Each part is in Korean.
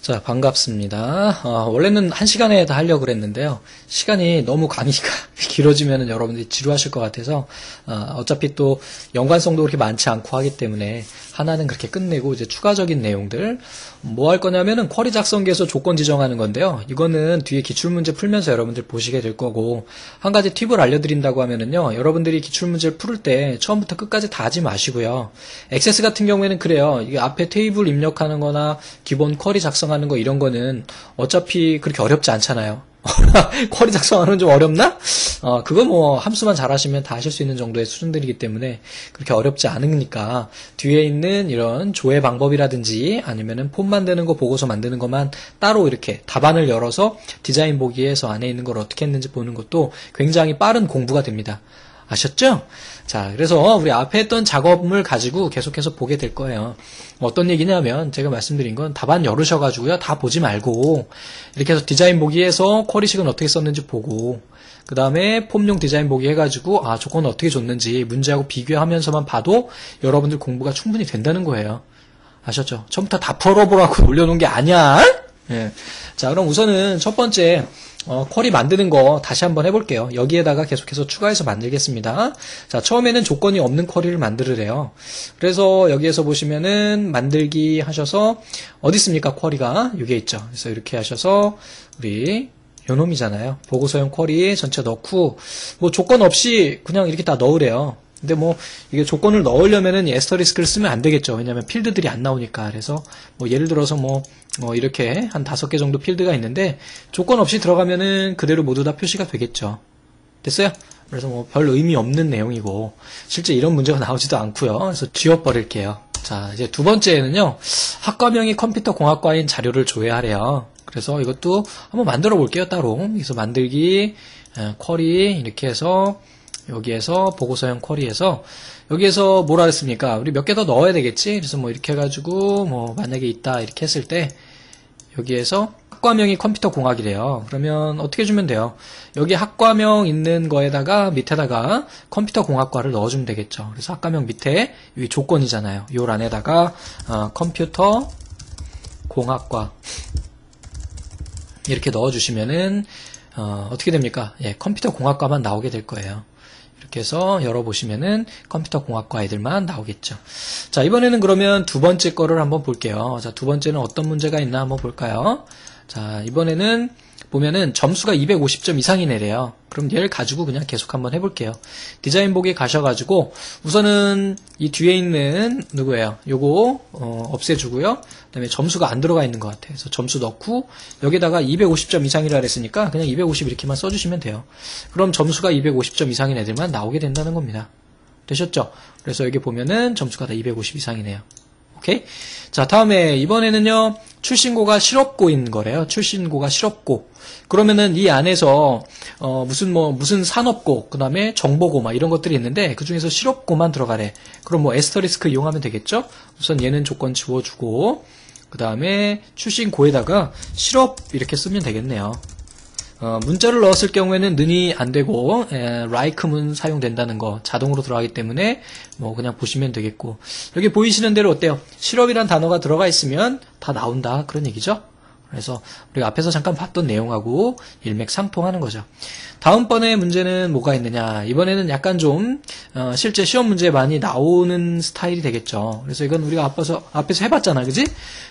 자, 반갑습니다. 어, 원래는 한 시간에 다 하려고 그랬는데요. 시간이 너무 강의가 길어지면 여러분들이 지루하실 것 같아서, 어, 차피 또 연관성도 그렇게 많지 않고 하기 때문에 하나는 그렇게 끝내고 이제 추가적인 내용들, 뭐 할 거냐면은 쿼리 작성기에서 조건 지정하는 건데요. 이거는 뒤에 기출문제 풀면서 여러분들 보시게 될 거고, 한 가지 팁을 알려드린다고 하면은요. 여러분들이 기출문제를 풀을 때 처음부터 끝까지 다 하지 마시고요. 액세스 같은 경우에는 그래요. 이게 앞에 테이블 입력하는 거나 기본 쿼리 작성 작성하는 거 이런 거는 어차피 그렇게 어렵지 않잖아요. 쿼리 작성하는 좀 어렵나? 어, 그거 뭐 함수만 잘하시면 다 하실 수 있는 정도의 수준들이기 때문에 그렇게 어렵지 않으니까 뒤에 있는 이런 조회 방법이라든지 아니면은 폼 만드는 거 보고서 만드는 것만 따로 이렇게 답안을 열어서 디자인 보기에서 안에 있는 걸 어떻게 했는지 보는 것도 굉장히 빠른 공부가 됩니다. 아셨죠? 자, 그래서 우리 앞에 했던 작업을 가지고 계속해서 보게 될 거예요. 어떤 얘기냐면 제가 말씀드린 건 답안 열으셔가지고요. 다 보지 말고 이렇게 해서 디자인 보기에서 쿼리식은 어떻게 썼는지 보고 그 다음에 폼용 디자인 보기 해가지고 아 조건 어떻게 줬는지 문제하고 비교하면서만 봐도 여러분들 공부가 충분히 된다는 거예요. 아셨죠? 처음부터 다 풀어보라고 올려놓은 게 아니야. 예. 자, 그럼 우선은 첫 번째 어, 쿼리 만드는 거 다시 한번 해볼게요. 여기에다가 계속해서 추가해서 만들겠습니다. 자, 처음에는 조건이 없는 쿼리를 만들으래요. 그래서 여기에서 보시면은 만들기 하셔서 어디 있습니까? 쿼리가 여기에 있죠. 그래서 이렇게 하셔서 우리 요놈이잖아요. 보고서용 쿼리 전체 넣고 뭐 조건 없이 그냥 이렇게 다 넣으래요. 근데 뭐 이게 조건을 넣으려면은 에스터리스크를 쓰면 안 되겠죠. 왜냐하면 필드들이 안 나오니까. 그래서 뭐 예를 들어서 뭐, 뭐 이렇게 한 다섯 개 정도 필드가 있는데 조건 없이 들어가면은 그대로 모두 다 표시가 되겠죠. 됐어요? 그래서 뭐 별 의미 없는 내용이고 실제 이런 문제가 나오지도 않고요. 그래서 지워버릴게요. 자 이제 두 번째는요. 학과명이 컴퓨터 공학과인 자료를 조회하래요. 그래서 이것도 한번 만들어 볼게요. 따로. 그래서 만들기, 쿼리 이렇게 해서 여기에서 보고서형 쿼리에서 여기에서 뭐라 그랬습니까? 우리 몇 개 더 넣어야 되겠지? 그래서 뭐 이렇게 해가지고 뭐 만약에 있다 이렇게 했을 때 여기에서 학과명이 컴퓨터 공학이래요. 그러면 어떻게 해주면 돼요? 여기 학과명 있는 거에다가 밑에다가 컴퓨터 공학과를 넣어주면 되겠죠. 그래서 학과명 밑에 여기 조건이잖아요. 요 안에다가 어, 컴퓨터 공학과 이렇게 넣어주시면은 어, 떻게 됩니까? 예, 컴퓨터 공학과만 나오게 될 거예요. 이렇게 해서 열어보시면은 컴퓨터 공학과 애들만 나오겠죠. 자, 이번에는 그러면 두 번째 거를 한번 볼게요. 자, 두 번째는 어떤 문제가 있나 한번 볼까요? 자, 이번에는 보면은 점수가 250점 이상이네래요. 그럼 얘를 가지고 그냥 계속 한번 해볼게요. 디자인 보기 가셔가지고 우선은 이 뒤에 있는 누구예요? 요거 어, 없애주고요. 그다음에 점수가 안 들어가 있는 것 같아요. 그래서 점수 넣고 여기다가 250점 이상이라 그랬으니까 그냥 250 이렇게만 써주시면 돼요. 그럼 점수가 250점 이상인 애들만 나오게 된다는 겁니다. 되셨죠? 그래서 여기 보면은 점수가 다 250 이상이네요. 오케이? 자, 다음에 이번에는요. 출신고가 실업고인 거래요. 출신고가 실업고. 그러면은 이 안에서 어 무슨 뭐 무슨 산업고, 그다음에 정보고 막 이런 것들이 있는데 그 중에서 실업고만 들어가래. 그럼 뭐 에스터리스크 이용하면 되겠죠? 우선 얘는 조건 지워 주고 그다음에 출신고에다가 실업 이렇게 쓰면 되겠네요. 어, 문자를 넣었을 경우에는 는이 안 되고 에, 라이크문 사용된다는 거 자동으로 들어가기 때문에 뭐 그냥 보시면 되겠고 여기 보이시는 대로 어때요? 실업이란 단어가 들어가 있으면 다 나온다 그런 얘기죠. 그래서 우리가 앞에서 잠깐 봤던 내용하고 일맥상통하는 거죠. 다음번에 문제는 뭐가 있느냐? 이번에는 약간 좀 어, 실제 시험 문제에 많이 나오는 스타일이 되겠죠. 그래서 이건 우리가 앞에서 앞에서 해봤잖아, 그지?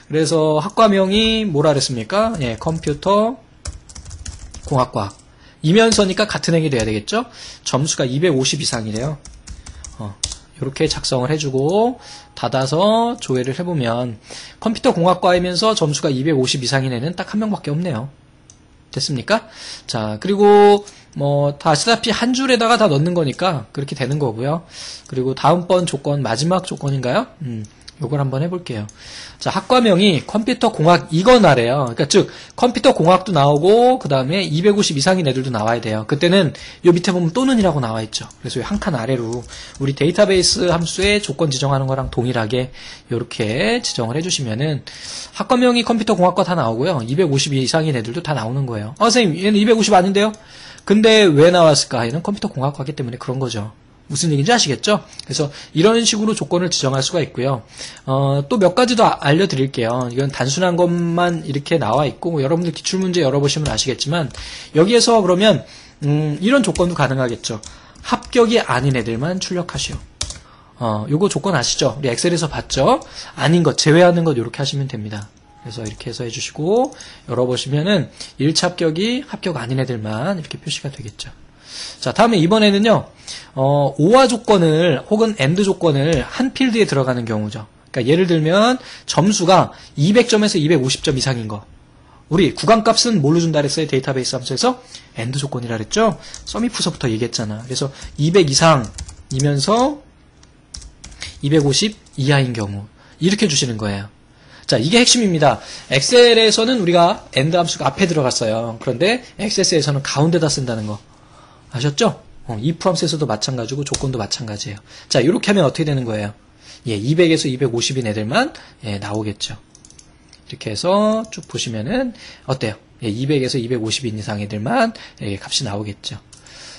그래서 학과명이 뭐라 그랬습니까? 예, 컴퓨터 공학과 이면서니까 같은 행이 돼야 되겠죠? 점수가 250 이상이래요. 어, 이렇게 작성을 해주고 닫아서 조회를 해보면 컴퓨터 공학과이면서 점수가 250 이상인 애는 딱 한 명밖에 없네요. 됐습니까? 자 그리고 뭐다 아시다시피 한 줄에다가 다 넣는 거니까 그렇게 되는 거고요. 그리고 다음번 조건 마지막 조건인가요? 음, 요걸 한번 해볼게요. 자, 학과명이 컴퓨터 공학 이거나래요. 그러니까 즉 컴퓨터 공학도 나오고 그 다음에 250 이상인 애들도 나와야 돼요. 그때는 요 밑에 보면 또는이라고 나와 있죠. 그래서 한 칸 아래로 우리 데이터베이스 함수에 조건 지정하는 거랑 동일하게 이렇게 지정을 해주시면은 학과명이 컴퓨터 공학과 다 나오고요. 250 이상인 애들도 다 나오는 거예요. 어, 선생님 얘는 250 아닌데요? 근데 왜 나왔을까? 얘는 컴퓨터 공학과기 때문에 그런 거죠. 무슨 얘기인지 아시겠죠? 그래서 이런 식으로 조건을 지정할 수가 있고요. 어, 또 몇 가지 더 아- 알려드릴게요. 이건 단순한 것만 이렇게 나와 있고 뭐 여러분들 기출문제 열어보시면 아시겠지만 여기에서 그러면 음, 이런 조건도 가능하겠죠. 합격이 아닌 애들만 출력하시오. 어, 요거 조건 아시죠? 우리 엑셀에서 봤죠? 아닌 것, 제외하는 것 이렇게 하시면 됩니다. 그래서 이렇게 해서 해주시고 열어보시면은 1차 합격이 합격 아닌 애들만 이렇게 표시가 되겠죠. 자, 다음에 이번에는요, 어, or 조건을 혹은 and 조건을 한 필드에 들어가는 경우죠. 그러니까 예를 들면 점수가 200점에서 250점 이상인 거. 우리 구간값은 뭘로 준다 그랬어요? 데이터베이스 함수에서 and 조건이라 그랬죠? SUMIF서부터 얘기했잖아. 그래서 200 이상이면서 250 이하인 경우 이렇게 주시는 거예요. 자, 이게 핵심입니다. 엑셀에서는 우리가 and 함수가 앞에 들어갔어요. 그런데 Access에서는 가운데다 쓴다는 거. 아셨죠? 어, if 함수에서도 마찬가지고 조건도 마찬가지예요. 자, 이렇게 하면 어떻게 되는 거예요? 예, 200에서 250인 애들만 예, 나오겠죠. 이렇게 해서 쭉 보시면은 어때요? 예, 200에서 250인 이상 애들만 예, 값이 나오겠죠.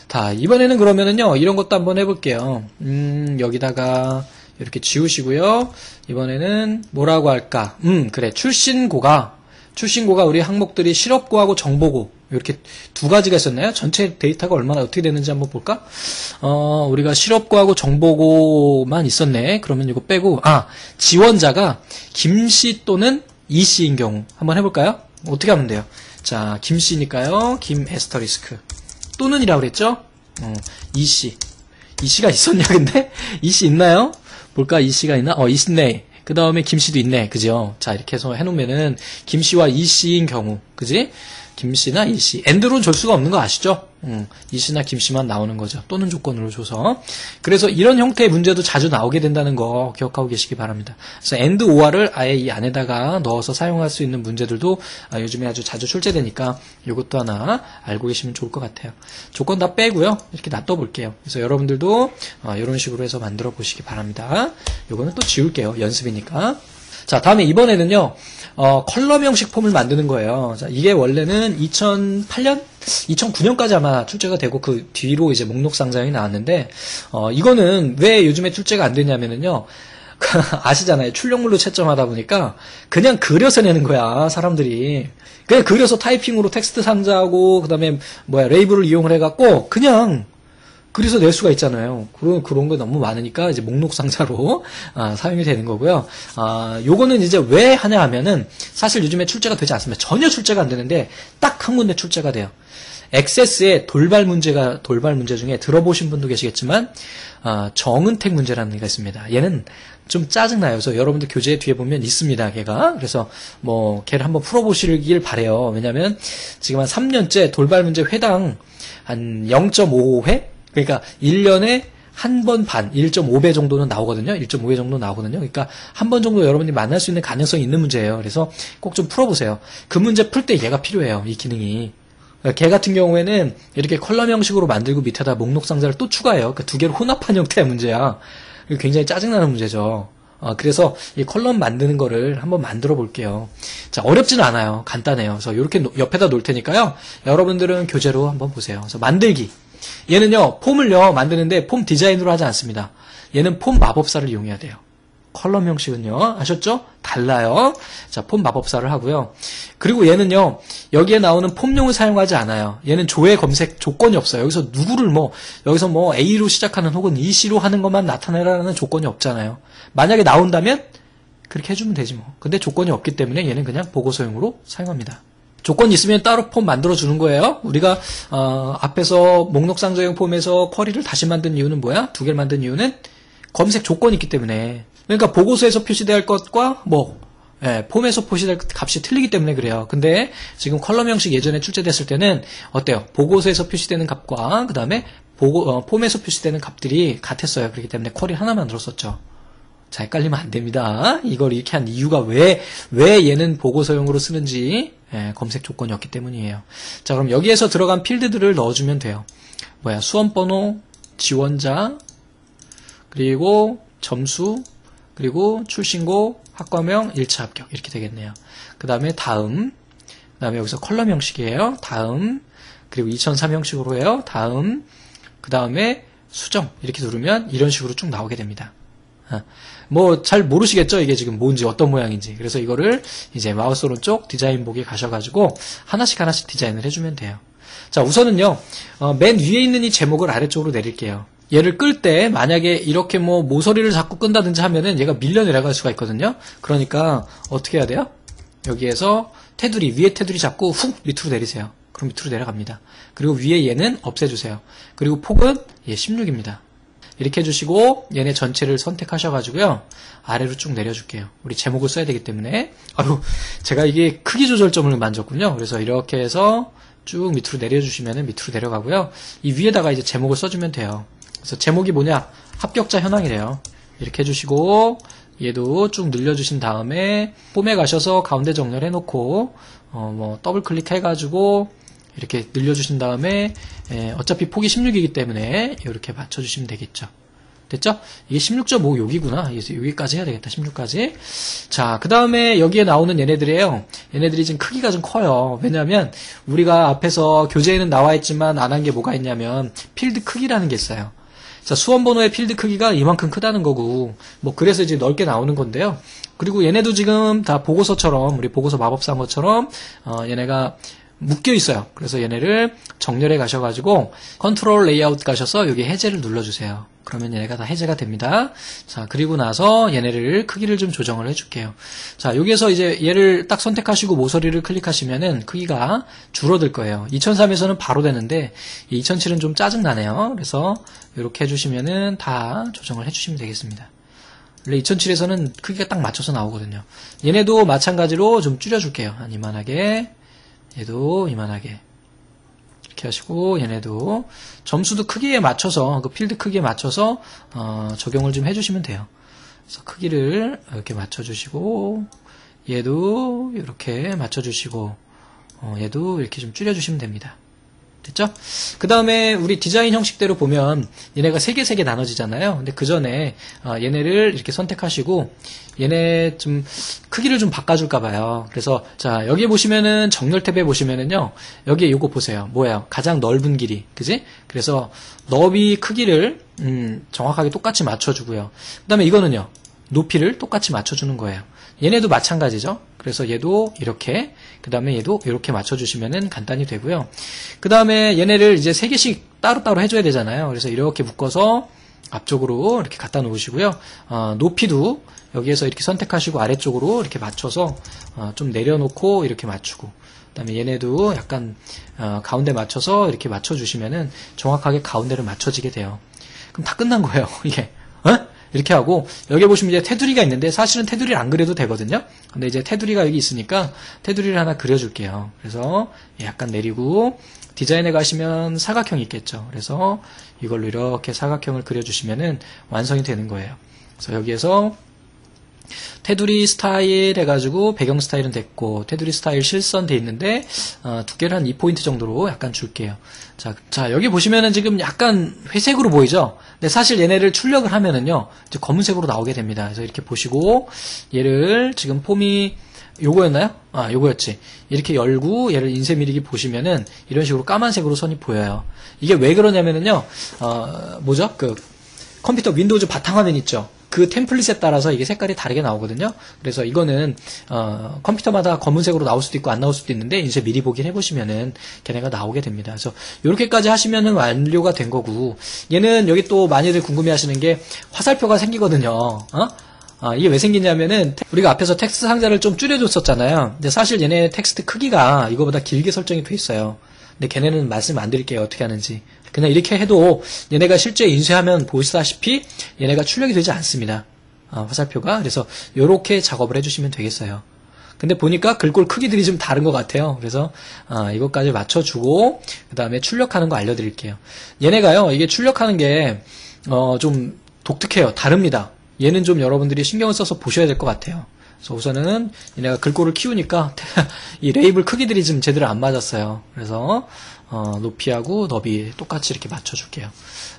자, 이번에는 그러면은요, 이런 것도 한번 해볼게요. 음, 여기다가 이렇게 지우시고요. 이번에는 뭐라고 할까? 음, 그래. 출신고가, 출신고가 우리 항목들이 실업고하고 정보고, 이렇게 두 가지가 있었나요? 전체 데이터가 얼마나 어떻게 되는지 한번 볼까? 어, 우리가 실업고하고 정보고만 있었네. 그러면 이거 빼고, 아, 지원자가 김 씨 또는 이 씨인 경우. 한번 해볼까요? 어떻게 하면 돼요? 자, 김 씨니까요. 김 에스터리스크. 또는이라고 그랬죠? 어, 이 씨. 이 씨가 있었냐, 근데? 이 씨 있나요? 볼까? 이 씨가 있나? 어, 있네. 그 다음에 김씨도 있네. 그죠? 자, 이렇게 해서 해놓으면은, 김씨와 이씨인 경우. 그지? 김씨나 이씨. and로는 줄 수가 없는 거 아시죠? 음, 이씨나 김씨만 나오는 거죠. 또는 조건으로 줘서. 그래서 이런 형태의 문제도 자주 나오게 된다는 거 기억하고 계시기 바랍니다. 그래서 and or를 아예 이 안에다가 넣어서 사용할 수 있는 문제들도 아, 요즘에 아주 자주 출제되니까 이것도 하나 알고 계시면 좋을 것 같아요. 조건 다 빼고요. 이렇게 놔둬 볼게요. 그래서 여러분들도 어, 이런 식으로 해서 만들어 보시기 바랍니다. 요거는 또 지울게요. 연습이니까. 자, 다음에 이번에는요, 어, column 형식 폼을 만드는 거예요. 자, 이게 원래는 2008년? 2009년까지 아마 출제가 되고 그 뒤로 이제 목록 상자가 나왔는데, 어, 이거는 왜 요즘에 출제가 안 되냐면은요, 아시잖아요. 출력물로 채점하다 보니까 그냥 그려서 내는 거야, 사람들이. 그냥 그려서 타이핑으로 텍스트 상자하고, 그 다음에 뭐야, 레이블을 이용을 해 갖고, 그냥 그래서 낼 수가 있잖아요. 그런 그런 거 너무 많으니까 이제 목록 상자로 아, 사용이 되는 거고요. 아, 요거는 이제 왜 하냐 하면은 사실 요즘에 출제가 되지 않습니다. 전혀 출제가 안 되는데 딱 한 군데 출제가 돼요. 액세스의 돌발 문제가 돌발 문제 중에 들어보신 분도 계시겠지만 아, 정은택 문제라는 게 있습니다. 얘는 좀 짜증나요. 그래서 여러분들 교재 뒤에 보면 있습니다. 걔가 그래서 뭐 걔를 한번 풀어보시길 바래요. 왜냐하면 지금 한 3년째 돌발 문제 회당 한 0.5회 그러니까 1년에 한 번 반, 1.5배 정도는 나오거든요. 1.5배 정도 나오거든요. 그러니까 한 번 정도 여러분이 만날 수 있는 가능성이 있는 문제예요. 그래서 꼭 좀 풀어보세요. 그 문제 풀 때 얘가 필요해요. 이 기능이. 걔 같은 경우에는 이렇게 column 형식으로 만들고 밑에다 목록 상자를 또 추가해요. 그러니까 두 개를 혼합한 형태의 문제야. 굉장히 짜증나는 문제죠. 어, 그래서 이 column 만드는 거를 한번 만들어 볼게요. 자, 어렵지는 않아요. 간단해요. 그래서 이렇게 노- 옆에다 놓을 테니까요. 여러분들은 교재로 한번 보세요. 그래서 만들기. 얘는요, 폼을요, 만드는데 폼 디자인으로 하지 않습니다. 얘는 폼 마법사를 이용해야 돼요. column 형식은요, 아셨죠? 달라요. 자, 폼 마법사를 하고요. 그리고 얘는요, 여기에 나오는 폼용을 사용하지 않아요. 얘는 조회 검색 조건이 없어요. 여기서 누구를 뭐, 여기서 뭐 A로 시작하는 혹은 이씨로 하는 것만 나타내라는 조건이 없잖아요. 만약에 나온다면, 그렇게 해주면 되지 뭐. 근데 조건이 없기 때문에 얘는 그냥 보고서용으로 사용합니다. 조건이 있으면 따로 폼 만들어 주는 거예요. 우리가 어, 앞에서 목록상자형 폼에서 쿼리를 다시 만든 이유는 뭐야? 두 개를 만든 이유는 검색 조건이 있기 때문에. 그러니까 보고서에서 표시될 것과 뭐 예, 폼에서 표시될 값이 틀리기 때문에 그래요. 근데 지금 컬럼 형식 예전에 출제됐을 때는 어때요? 보고서에서 표시되는 값과 그 다음에 어, 폼에서 표시되는 값들이 같았어요. 그렇기 때문에 쿼리 하나 만들었었죠. 자, 헷갈리면 안 됩니다. 이걸 이렇게 한 이유가 왜, 왜 얘는 보고서용으로 쓰는지, 예, 검색 조건이었기 때문이에요. 자, 그럼 여기에서 들어간 필드들을 넣어주면 돼요. 뭐야, 수험번호, 지원자, 그리고 점수, 그리고 출신고, 학과명, 1차 합격. 이렇게 되겠네요. 그 다음에 다음, 그 다음에 여기서 컬럼 형식이에요. 다음, 그리고 2003 형식으로 해요. 다음, 그 다음에 수정 이렇게 누르면 이런 식으로 쭉 나오게 됩니다. 뭐 잘 모르시겠죠? 이게 지금 뭔지 어떤 모양인지. 그래서 이거를 이제 마우스 오른쪽 디자인복에 가셔가지고 하나씩 하나씩 디자인을 해주면 돼요. 자 우선은요 어, 맨 위에 있는 이 제목을 아래쪽으로 내릴게요. 얘를 끌 때 만약에 이렇게 뭐 모서리를 자꾸 끈다든지 하면은 얘가 밀려 내려갈 수가 있거든요. 그러니까 어떻게 해야 돼요? 여기에서 테두리 위에 테두리 잡고 훅 밑으로 내리세요. 그럼 밑으로 내려갑니다. 그리고 위에 얘는 없애주세요. 그리고 폭은 얘 16입니다. 이렇게 해주시고 얘네 전체를 선택하셔가지고요 아래로 쭉 내려줄게요. 우리 제목을 써야 되기 때문에 아유 제가 이게 크기 조절점을 만졌군요. 그래서 이렇게 해서 쭉 밑으로 내려주시면 밑으로 내려가고요. 이 위에다가 이제 제목을 써주면 돼요. 그래서 제목이 뭐냐 합격자 현황이래요. 이렇게 해주시고 얘도 쭉 늘려주신 다음에 폼에 가셔서 가운데 정렬해 놓고 어 뭐 더블 클릭해가지고 이렇게 늘려주신 다음에 에, 어차피 폭이 16이기 때문에 이렇게 맞춰주시면 되겠죠. 됐죠? 이게 16.5 여기구나. 여기까지 해야 되겠다. 16까지. 자, 그 다음에 여기에 나오는 얘네들이에요. 얘네들이 지금 크기가 좀 커요. 왜냐면 우리가 앞에서 교재에는 나와 있지만 안 한 게 뭐가 있냐면 필드 크기라는 게 있어요. 자, 수험 번호의 필드 크기가 이만큼 크다는 거고, 뭐, 그래서 이제 넓게 나오는 건데요. 그리고 얘네도 지금 다 보고서처럼, 우리 보고서 마법사인 것처럼, 어, 얘네가 묶여 있어요. 그래서 얘네를 정렬해 가셔가지고 컨트롤 레이아웃 가셔서 여기 해제를 눌러주세요. 그러면 얘네가 다 해제가 됩니다. 자 그리고 나서 얘네를 크기를 좀 조정을 해줄게요. 자 여기에서 이제 얘를 딱 선택하시고 모서리를 클릭하시면은 크기가 줄어들 거예요. 2003에서는 바로 되는데 2007은 좀 짜증 나네요. 그래서 이렇게 해주시면은 다 조정을 해주시면 되겠습니다. 원래 2007에서는 크기가 딱 맞춰서 나오거든요. 얘네도 마찬가지로 좀 줄여줄게요. 한 이만하게. 얘도 이만하게 이렇게 하시고 얘네도 점수도 크기에 맞춰서 그 필드 크기에 맞춰서 어, 적용을 좀 해주시면 돼요. 그래서 크기를 이렇게 맞춰주시고 얘도 이렇게 맞춰주시고 어, 얘도 이렇게 좀 줄여주시면 됩니다. 됐죠? 그 다음에 우리 디자인 형식대로 보면 얘네가 세 개 세 개 나눠지잖아요. 근데 그 전에 어, 얘네를 이렇게 선택하시고 얘네 좀 크기를 좀 바꿔줄까 봐요. 그래서 자 여기 보시면은 정렬 탭에 보시면은요 여기에 요거 보세요. 뭐예요? 가장 넓은 길이, 그지? 그래서 너비 크기를 음, 정확하게 똑같이 맞춰주고요. 그 다음에 이거는요 높이를 똑같이 맞춰주는 거예요. 얘네도 마찬가지죠. 그래서 얘도 이렇게, 그 다음에 얘도 이렇게 맞춰주시면 간단히 되고요. 그 다음에 얘네를 이제 세 개씩 따로따로 해줘야 되잖아요. 그래서 이렇게 묶어서 앞쪽으로 이렇게 갖다 놓으시고요. 어, 높이도 여기에서 이렇게 선택하시고 아래쪽으로 이렇게 맞춰서 어, 좀 내려놓고 이렇게 맞추고 그 다음에 얘네도 약간 어, 가운데 맞춰서 이렇게 맞춰주시면은 정확하게 가운데를 맞춰지게 돼요. 그럼 다 끝난 거예요. 이게 어? 이렇게 하고 여기 보시면 이제 테두리가 있는데 사실은 테두리를 안 그려도 되거든요. 근데 이제 테두리가 여기 있으니까 테두리를 하나 그려줄게요. 그래서 약간 내리고 디자인에 가시면 사각형이 있겠죠. 그래서 이걸로 이렇게 사각형을 그려주시면은 완성이 되는 거예요. 그래서 여기에서 테두리 스타일 해가지고 배경 스타일은 됐고 테두리 스타일 실선 돼 있는데 어, 두께를 한 2포인트 정도로 약간 줄게요. 자, 자 여기 보시면은 지금 약간 회색으로 보이죠? 근데 사실 얘네를 출력을 하면은요 이제 검은색으로 나오게 됩니다. 그래서 이렇게 보시고 얘를 지금 폼이 요거였나요? 아, 요거였지. 이렇게 열고 얘를 인쇄 미리기 보시면은 이런 식으로 까만색으로 선이 보여요. 이게 왜 그러냐면은요, 어, 뭐죠? 그 컴퓨터 Windows 바탕화면 있죠? 그 template에 따라서 이게 색깔이 다르게 나오거든요. 그래서 이거는 어, 컴퓨터마다 검은색으로 나올 수도 있고 안 나올 수도 있는데 이제 미리 보긴 해보시면은 걔네가 나오게 됩니다. 그래서 이렇게까지 하시면은 완료가 된 거고 얘는 여기 또 많이들 궁금해하시는 게 화살표가 생기거든요. 어? 아, 이게 왜 생기냐면은 우리가 앞에서 텍스트 상자를 좀 줄여줬었잖아요. 근데 사실 얘네 텍스트 크기가 이거보다 길게 설정이 돼 있어요. 근데 걔네는 말씀 안 드릴게요. 어떻게 하는지. 그냥 이렇게 해도 얘네가 실제 인쇄하면 보시다시피 얘네가 출력이 되지 않습니다. 아, 화살표가. 그래서 이렇게 작업을 해주시면 되겠어요. 근데 보니까 글꼴 크기들이 좀 다른 것 같아요. 그래서 아, 이것까지 맞춰주고 그 다음에 출력하는 거 알려드릴게요. 얘네가요. 이게 출력하는 게좀 어, 독특해요. 다릅니다. 얘는 좀 여러분들이 신경을 써서 보셔야 될 것 같아요. 그래서 우선은 얘네가 글꼴을 키우니까 이 레이블 크기들이 좀 제대로 안 맞았어요. 그래서 어, 높이하고 너비 똑같이 이렇게 맞춰줄게요.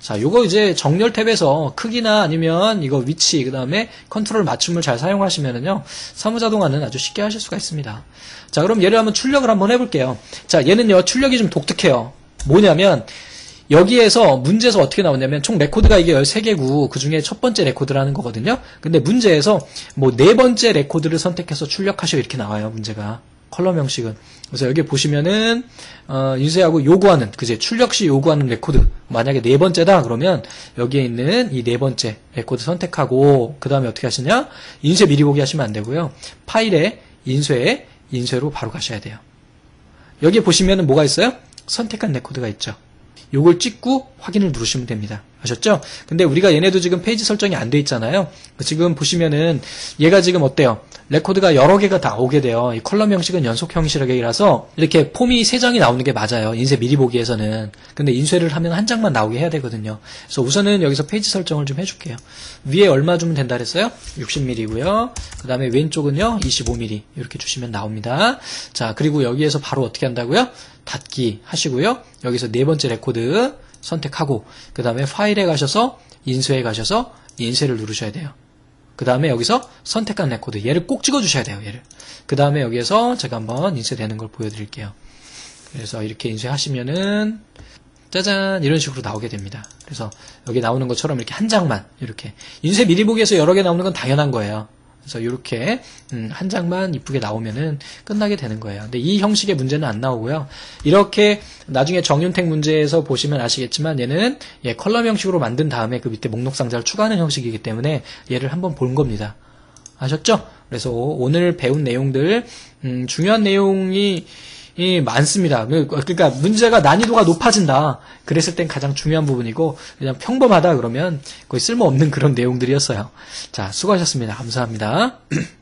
자, 요거 이제 정렬 탭에서 크기나 아니면 이거 위치, 그 다음에 컨트롤 맞춤을 잘 사용하시면은요, 사무자동화는 아주 쉽게 하실 수가 있습니다. 자, 그럼 얘를 한번 출력을 한번 해볼게요. 자, 얘는요, 출력이 좀 독특해요. 뭐냐면, 여기에서 문제에서 어떻게 나오냐면 총 레코드가 이게 13개고 그 중에 첫 번째 레코드라는 거거든요. 근데 문제에서 뭐 네 번째 레코드를 선택해서 출력하시오 이렇게 나와요. 문제가. column 형식은. 그래서 여기 보시면은 어, 인쇄하고 요구하는 그제 출력 시 요구하는 레코드. 만약에 네 번째다 그러면 여기에 있는 이 네 번째 레코드 선택하고 그 다음에 어떻게 하시냐? 인쇄 미리 보기 하시면 안 되고요. 파일에 인쇄에 인쇄로 바로 가셔야 돼요. 여기 보시면은 뭐가 있어요? 선택한 레코드가 있죠. 요걸 찍고 확인을 누르시면 됩니다. 아셨죠? 근데 우리가 얘네도 지금 페이지 설정이 안 돼 있잖아요. 지금 보시면은 얘가 지금 어때요? 레코드가 여러 개가 다 오게 돼요. 이 column 형식은 연속 형식이라서 이렇게 폼이 세 장이 나오는 게 맞아요. 인쇄 미리 보기에서는. 근데 인쇄를 하면 한 장만 나오게 해야 되거든요. 그래서 우선은 여기서 페이지 설정을 좀 해줄게요. 위에 얼마 주면 된다 그랬어요? 60mm고요. 그 다음에 왼쪽은요 25mm 이렇게 주시면 나옵니다. 자 그리고 여기에서 바로 어떻게 한다고요? 닫기 하시고요. 여기서 네 번째 레코드 선택하고 그 다음에 파일에 가셔서 인쇄에 가셔서 인쇄를 누르셔야 돼요. 그 다음에 여기서 선택한 레코드 얘를 꼭 찍어 주셔야 돼요. 얘를. 그 다음에 여기에서 제가 한번 인쇄되는 걸 보여드릴게요. 그래서 이렇게 인쇄하시면은 짜잔 이런 식으로 나오게 됩니다. 그래서 여기 나오는 것처럼 이렇게 한 장만 이렇게 인쇄 미리 보기에서 여러 개 나오는 건 당연한 거예요. 그래서 이렇게 음, 한 장만 이쁘게 나오면은 끝나게 되는 거예요. 근데 이 형식의 문제는 안 나오고요. 이렇게 나중에 정윤택 문제에서 보시면 아시겠지만 얘는 예, 컬럼 형식으로 만든 다음에 그 밑에 목록 상자를 추가하는 형식이기 때문에 얘를 한번 본 겁니다. 아셨죠? 그래서 오늘 배운 내용들 음, 중요한 내용이 이 많습니다. 그, 그러니까 문제가 난이도가 높아진다. 그랬을 땐 가장 중요한 부분이고 그냥 평범하다 그러면 거의 쓸모없는 그런 내용들이었어요. 자, 수고하셨습니다. 감사합니다.